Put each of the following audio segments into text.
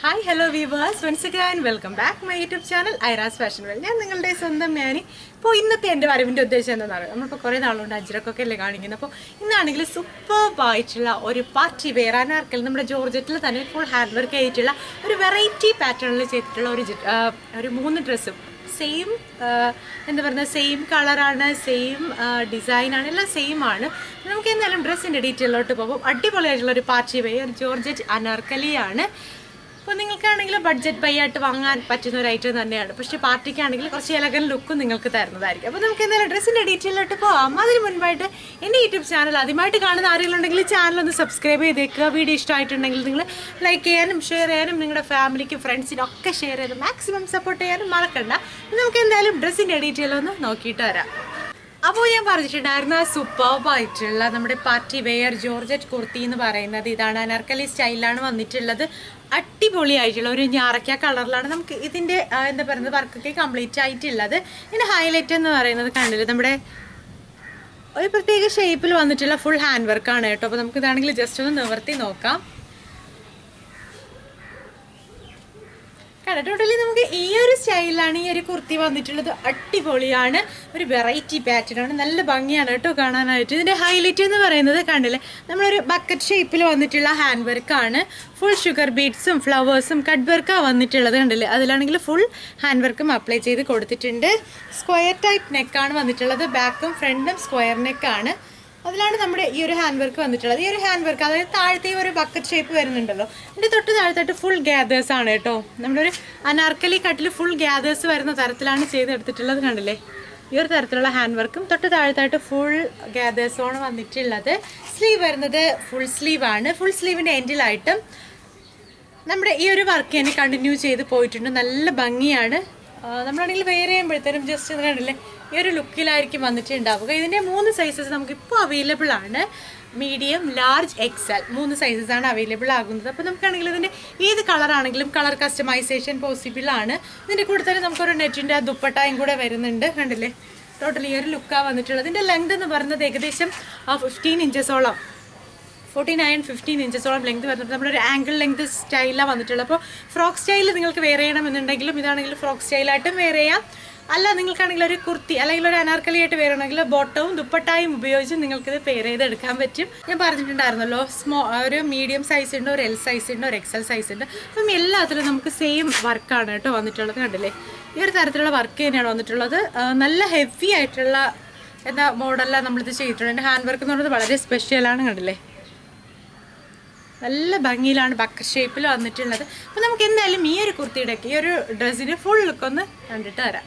Hi hello viewers once again welcome back my YouTube channel Aira's fashion world ഞാൻ നിങ്ങളുടെ സ്വന്തം ഞാൻ ഇപ്പോൾ ഇന്നത്തെ എന്റെ വരവിന്റെ ഉദ്ദേശം എന്താണെന്ന് അറിയാം നമ്മളിപ്പോൾ കുറേ നാളുകൊണ്ട് അജ്രക്കൊക്കെ അല്ലേ കാണിക്കുന്നത്. അപ്പോൾ ഇന്നാണെങ്കിൽ സൂപ്പർബായിട്ടുള്ള ഒരു പാർട്ടി വെയർ അനാർക്കൽ നമ്മുടെ ജോർജറ്റിൽ തന്നെ ഫുൾ ഹാൻഡ് വർക്ക് ആയിട്ടുള്ള ഒരു വെറൈറ്റി പാറ്റേണിൽ ചെയ്തിട്ടുള്ള ഒരു ഒരു മൂന്ന് ഡ്രസ്സും സെയിം എന്താ പറയുക സെയിം കളറാണ് സെയിം ഡിസൈനാണ് എല്ലാം സെയിം ആണ്. നമുക്ക് എന്തായാലും ഡ്രസ്സിന്റെ ഡീറ്റെയിലോട്ട് പോകും അടിപൊളിയായിട്ടുള്ള ഒരു പാർട്ടി വെയർ ജോർജറ്റ് അനാർക്കലിയാണ്. അപ്പോൾ നിങ്ങൾക്കാണെങ്കിൽ ബഡ്ജറ്റ് പൈ ആയിട്ട് വാങ്ങാൻ പറ്റുന്ന ഒരു ഐറ്റം തന്നെയാണ്. പക്ഷേ പാർട്ടിക്കാണെങ്കിൽ കുറച്ച് ഇലകൻ ലുക്കും നിങ്ങൾക്ക് തരുന്നതായിരിക്കും. അപ്പോൾ നമുക്ക് എന്തായാലും ഡ്രസ്സിന്റെ ഡീറ്റെയിലോട്ട് പോവാം. അതിന് മുൻപായിട്ട് എന്റെ യൂട്യൂബ് ചാനൽ ആദ്യമായിട്ട് കാണുന്ന ആരെങ്കിലും ഉണ്ടെങ്കിൽ ചാനൽ ഒന്ന് സബ്സ്ക്രൈബ് ചെയ്തേക്കുക. വീഡിയോ ഇഷ്ടമായിട്ടുണ്ടെങ്കിൽ നിങ്ങൾ ലൈക്ക് ചെയ്യാനും ഷെയർ ചെയ്യാനും നിങ്ങളുടെ ഫാമിലിക്കും ഫ്രണ്ട്സിനും ഒക്കെ ഷെയർ ചെയ്ത് മാക്സിമം സപ്പോർട്ട് ചെയ്യാനും മറക്കണ്ട. നമുക്ക് എന്തായാലും ഡ്രസ്സിന്റെ ഡീറ്റെയിൽ ഒന്ന് നോക്കിയിട്ട് വരാം. അപ്പോൾ ഞാൻ പറഞ്ഞിട്ടുണ്ടായിരുന്ന സൂപ്പർബായിട്ടുള്ള നമ്മുടെ പാർട്ടി വെയർ ജോർജറ്റ് കുർത്തി എന്ന് പറയുന്നത് ഇതാണ്. അനർക്കലി സ്റ്റൈലിലാണ് വന്നിട്ടുള്ളത്. അടിപൊളിയായിട്ടുള്ള ഒരു ഞാറക്ക കളറിലാണ് നമുക്ക് ഇതിന്റെ എന്താ പറയുന്നത് വർക്കൊക്കെ കംപ്ലീറ്റ് ആയിട്ടുള്ളത്. ഇതിന്റെ ഹൈലൈറ്റ് എന്ന് പറയുന്നത് കണ്ടില്ല നമ്മുടെ ഒരു പ്രത്യേക ഷേപ്പിൽ വന്നിട്ടുള്ള ഫുൾ ഹാൻഡ് വർക്കാണ് കേട്ടോ. അപ്പോൾ നമുക്ക് ഇതാണെങ്കിൽ ജസ്റ്റ് ഒന്ന് നിവർത്തി നോക്കാം. ടോട്ടലി നമുക്ക് ഈ ഒരു സ്റ്റൈലിലാണ് ഈ ഒരു കുർത്തി വന്നിട്ടുള്ളത്. അടിപൊളിയാണ്. ഒരു വെറൈറ്റി പാറ്റേൺ ആണ്. നല്ല ഭംഗിയാണ് കേട്ടോ കാണാനായിട്ട്. ഇതിന്റെ ഹൈലൈറ്റ് എന്ന് പറയുന്നത് കണ്ടില്ലേ? നമ്മളൊരു ബക്കറ്റ് ഷേപ്പിൽ വന്നിട്ടുള്ള ഹാൻഡ് വർക്കാണ് ഫുൾ ഷുഗർ ബീഡ്സും ഫ്ലവേഴ്സും കട്ട് വർക്കാണ് വന്നിട്ടുള്ളത് കണ്ടില്ലേ? അതിലാണെങ്കിൽ ഫുൾ ഹാൻഡ് വർക്കും അപ്ലൈ ചെയ്ത് കൊടുത്തിട്ടുണ്ട്. സ്ക്വയർ ടൈപ്പ് നെക്കാണ് വന്നിട്ടുള്ളത്. ബാക്കും ഫ്രണ്ടും സ്ക്വയർ നെക്കാണ് അതിലാണ് നമ്മുടെ ഈ ഒരു ഹാൻഡ് വർക്ക് വന്നിട്ടുള്ളത്. ഈ ഒരു ഹാൻഡ് വർക്ക് അതായത് താഴത്തെ ഒരു ബക്കറ്റ് ഷേപ്പ് വരുന്നുണ്ടല്ലോ. ഇതിന്റെ തൊട്ട് താഴത്തായിട്ട് ഫുൾ ഗ്യാദേഴ്സ് ആണ് കേട്ടോ. നമ്മുടെ ഒരു അനാർക്കലി കട്ടിൽ ഫുൾ ഗ്യാദേഴ്സ് വരുന്ന തരത്തിലാണ് ചെയ്തെടുത്തിട്ടുള്ളത് കണ്ടില്ലേ? ഈ ഒരു തരത്തിലുള്ള ഹാൻഡ് വർക്കും തൊട്ട് താഴത്തായിട്ട് ഫുൾ ഗ്യാദേഴ്സോണ് വന്നിട്ടുള്ളത്. സ്ലീവ് വരുന്നത് ഫുൾ സ്ലീവ് ആണ്. ഫുൾ സ്ലീവിന്റെ എൻഡിലായിട്ടും നമ്മുടെ ഈ ഒരു വർക്ക് തന്നെ കണ്ടിന്യൂ ചെയ്ത് പോയിട്ടുണ്ട്. നല്ല ഭംഗിയാണ്. നമ്മളാണെങ്കിൽ വെയർ ചെയ്യുമ്പോഴത്തേനും ജസ്റ്റ് കണ്ടില്ലേ? ഈ ഒരു ലുക്കിലായിരിക്കും വന്നിട്ടുണ്ടാവുക ഇതിന്റെ മൂന്ന് സൈസസ് നമുക്ക് ഇപ്പോൾ അവൈലബിൾ ആണ്. മീഡിയം ലാർജ് എക്സൽ മൂന്ന് സൈസസ് ആണ് അവൈലബിൾ ആകുന്നത്. അപ്പോൾ നമുക്കാണെങ്കിൽ ഇതിന്റെ ഏത് കളറാണെങ്കിലും കളർ കസ്റ്റമൈസേഷൻ പോസിബിൾ ആണ്. ഇതിന്റെ കൂടെ തന്നെ നമുക്കൊരു നെറ്റിന്റെ ആ ദുപ്പട്ടായും കൂടെ വരുന്നുണ്ട്. കണ്ടില്ലേ? ടോട്ടലി ഈ ഒരു ലുക്കാണ് വന്നിട്ടുള്ളത്. ഇതിന്റെ ലെങ്ത് എന്ന് പറയുന്നത് ഏകദേശം ഫിഫ്റ്റീൻ ഇഞ്ചസോളം. ഫോർട്ടി നയൻ ഫിഫ്റ്റീൻ ഇഞ്ചസോളം ലെങ്ത് വരുന്നത് നമ്മുടെ ഒരു ആംഗിൾ ലെങ്ത് സ്റ്റൈലാണ് വന്നിട്ടുള്ളത്. അപ്പോൾ ഫ്രോക്ക് സ്റ്റൈൽ നിങ്ങൾക്ക് വെയർ ചെയ്യണമെന്നുണ്ടെങ്കിലും ഇതാണെങ്കിൽ ഫ്രോക്ക് സ്റ്റൈലായിട്ടും വെയർ ചെയ്യാം. അല്ല നിങ്ങൾക്കാണെങ്കിൽ ഒരു കുർത്തി അല്ലെങ്കിൽ ഒരു അനാർക്കലി ആയിട്ട് വെയർ ബോട്ടവും ദുപ്പട്ടായും ഉപയോഗിച്ച് നിങ്ങൾക്കിത് പെയർ ചെയ്ത് എടുക്കാൻ പറ്റും. ഞാൻ പറഞ്ഞിട്ടുണ്ടായിരുന്നല്ലോ സ്മോ ഒരു മീഡിയം സൈസ് ഉണ്ട് ഒരു എൽ സൈസ് ഉണ്ട് ഒരു എക്സൽ സൈസ് ഉണ്ട്. അപ്പം എല്ലാത്തിലും നമുക്ക് സെയിം വർക്കാണ് കേട്ടോ വന്നിട്ടുള്ളത് കണ്ടില്ലേ? ഈ ഒരു തരത്തിലുള്ള വർക്ക് തന്നെയാണ് വന്നിട്ടുള്ളത്. നല്ല ഹെവി ആയിട്ടുള്ള എന്താ മോഡലാണ് നമ്മളിത് ചെയ്തിട്ടുണ്ട് ഹാൻഡ് വർക്ക് എന്ന് പറയുന്നത് വളരെ സ്പെഷ്യലാണ് കണ്ടില്ലേ? നല്ല ഭംഗിയിലാണ് ബക്ക ഷേപ്പിൽ വന്നിട്ടുള്ളത്. അപ്പോൾ നമുക്ക് എന്തായാലും ഈ ഒരു കുർത്തിയുടെ ഈ ഒരു ഡ്രസ്സിന് ഫുൾ ലുക്ക് ഒന്ന് കണ്ടിട്ട് വരാം.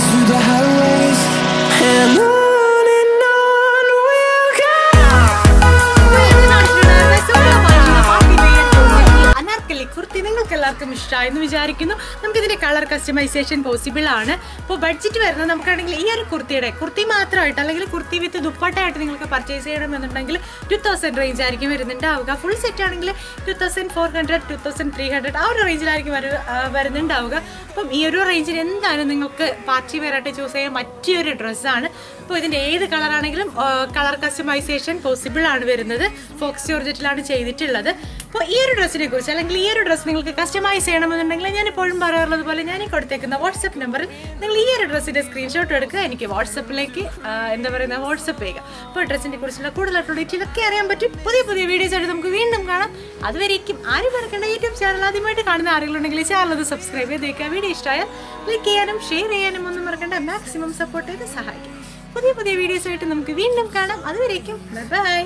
through the highways. And എല്ലാവർക്കും ഇഷ്ടമായെന്ന് വിചാരിക്കുന്നു. നമുക്കിതിന്റെ കളർ കസ്റ്റമൈസേഷൻ പോസിബിൾ ആണ്. അപ്പോൾ ബഡ്ജറ്റ് വരുന്നത് നമുക്കാണെങ്കിൽ ഈ ഒരു കുർത്തിയുടെ കുർത്തി മാത്രമായിട്ട് അല്ലെങ്കിൽ കുർത്തി വിത്ത് ദുപ്പട്ടയായിട്ട് നിങ്ങൾക്ക് പർച്ചേസ് ചെയ്യണമെന്നുണ്ടെങ്കിൽ ടു തൗസൻഡ് റേഞ്ച് ആയിരിക്കും വരുന്നുണ്ടാവുക. ഫുൾ സെറ്റ് ആണെങ്കിൽ two thousand four hundred two thousand three hundred ആ ഒരു റേഞ്ചിലായിരിക്കും വരു വരുന്നുണ്ടാവുക. അപ്പം ഈ ഒരു റേഞ്ചിൽ എന്തായാലും നിങ്ങൾക്ക് പാർട്ടി വെയറായിട്ട് ചൂസ് ചെയ്യാൻ മറ്റൊരു ഡ്രസ്സാണ് അപ്പോൾ ഇതിന്റെ ഏത് കളറാണെങ്കിലും കളർ കസ്റ്റമൈസേഷൻ പോസിബിൾ ആണ് വരുന്നത്. ഫോക്സ് ജോർജറ്റിലാണ് ചെയ്തിട്ടുള്ളത്. അപ്പോൾ ഈ ഒരു ഡ്രസ്സിനെ കുറിച്ച് അല്ലെങ്കിൽ ഈ ഒരു ഡ്രസ്സ് നിങ്ങൾക്ക് കസ്റ്റമൈസ് ചെയ്യണമെന്നുണ്ടെങ്കിൽ ഞാൻ ഇപ്പോഴും പറയാറുള്ളത് പോലെ ഞാൻ ഈ കൊടുത്തേക്കുന്ന വാട്സപ്പ് നമ്പറിൽ നിങ്ങൾ ഈ ഒരു ഡ്രസ്സിന്റെ സ്ക്രീൻഷോട്ട് എടുക്കുക. എനിക്ക് വാട്സപ്പിലേക്ക് എന്താ പറയുന്ന വാട്സപ്പ് ചെയ്യുക. അപ്പോൾ ഡ്രസ്സിനെ കുറിച്ചുള്ള കൂടുതലായിട്ടുള്ള ഡീറ്റെയിൽ ഒക്കെ അറിയാൻ പറ്റും. പുതിയ പുതിയ വീഡിയോസ് ആയിട്ട് നമുക്ക് വീണ്ടും കാണാം. അതുവരേക്കും ആരും മറക്കേണ്ട യൂട്യൂബ് ചാനൽ ആദ്യമായിട്ട് കാണുന്ന ആരെങ്കിലും ഉണ്ടെങ്കിൽ ചാനൽ അത് സബ്സ്ക്രൈബ് ചെയ്തേക്കുക. വീഡിയോ ഇഷ്ടമായാൽ ലൈക്ക് ചെയ്യാനും ഷെയർ ചെയ്യാനും ഒന്നും മറക്കേണ്ട. മാക്സിമം സപ്പോർട്ട് ചെയ്ത് സഹായിക്കും. പുതിയ പുതിയ വീഡിയോസ് ആയിട്ട് നമുക്ക് വീണ്ടും കാണാം. അതുവരേക്കും ബൈ